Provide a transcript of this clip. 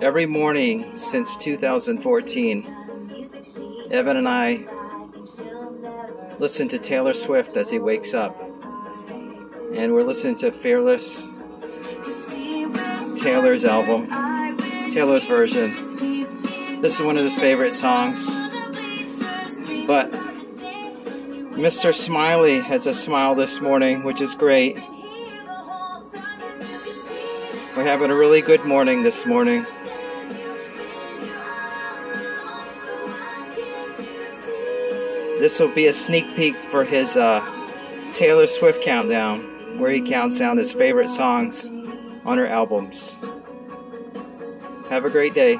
Every morning since 2014, Evan and I listen to Taylor Swift as he wakes up. And we're listening to Fearless, Taylor's album, Taylor's version. This is one of his favorite songs. But Mr. Smiley has a smile this morning, which is great. We're having a really good morning this morning. This will be a sneak peek for his uh, Taylor Swift countdown, where he counts down his favorite songs on her albums. Have a great day.